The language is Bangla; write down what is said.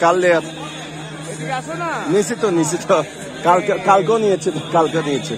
কাল লিয়া নিয়েছি তো নিয়েছি তো কালকে কালকেও নিয়েছে কালকে নিয়েছে।